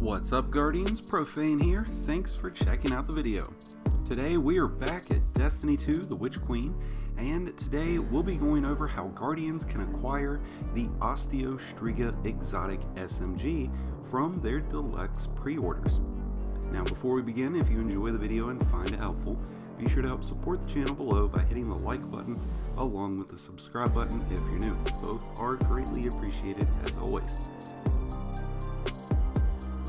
What's up Guardians, Profane here, thanks for checking out the video. Today we are back at Destiny 2 The Witch Queen, and today we'll be going over how Guardians can acquire the Osteo Striga Exotic SMG from their deluxe pre-orders. Now before we begin, if you enjoy the video and find it helpful, be sure to help support the channel below by hitting the like button along with the subscribe button if you're new. Both are greatly appreciated as always.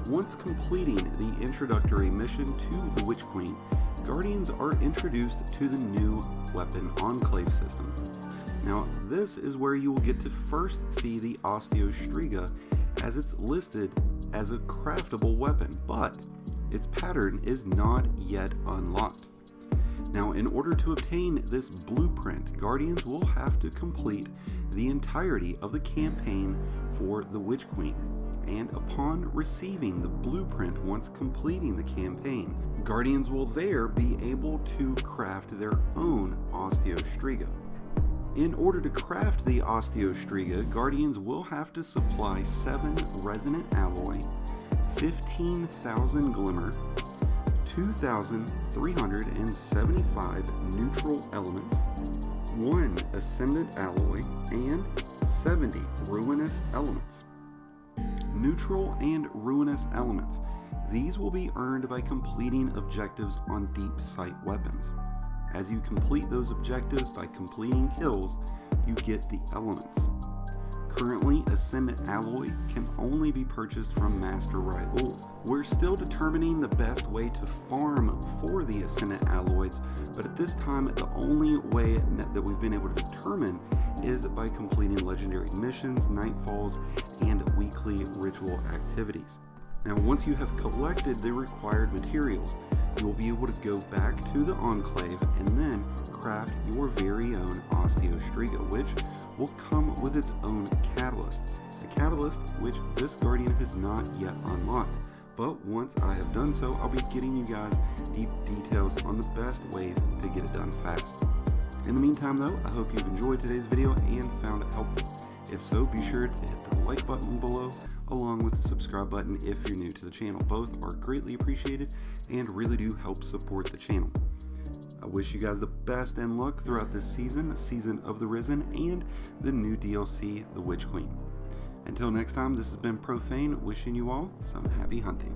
Once completing the introductory mission to the Witch Queen, Guardians are introduced to the new weapon Enclave system. Now, this is where you will get to first see the Osteostriga as it's listed as a craftable weapon, but its pattern is not yet unlocked. Now, in order to obtain this blueprint, Guardians will have to complete the entirety of the campaign for the Witch Queen and upon receiving the blueprint once completing the campaign, Guardians will there be able to craft their own Osteostriga. In order to craft the Osteostriga, Guardians will have to supply 7 resonant alloy, 15,000 glimmer, 2,375 neutral elements, 1 ascendant alloy, and 70 ruinous elements neutral and ruinous elements. These will be earned by completing objectives on deep sight weapons. As you complete those objectives by completing kills, you get the elements. Currently, Ascendant Alloy can only be purchased from Master Rahool. We're still determining the best way to farm for the Ascendant Alloys, but at this time, the only way that we've been able to determine is by completing legendary missions, nightfalls, weekly ritual activities. Now, once you have collected the required materials, you will be able to go back to the Enclave and then craft your very own Osteostriga, which will come with its own catalyst. A catalyst which this Guardian has not yet unlocked. But once I have done so, I'll be getting you guys the details on the best ways to get it done fast. In the meantime though, I hope you've enjoyed today's video and found it. If so, be sure to hit the like button below along with the subscribe button if you're new to the channel. Both are greatly appreciated and really do help support the channel. I wish you guys the best and luck throughout this season, Season of the Risen, and the new DLC, The Witch Queen. Until next time, this has been Profane, wishing you all some happy hunting.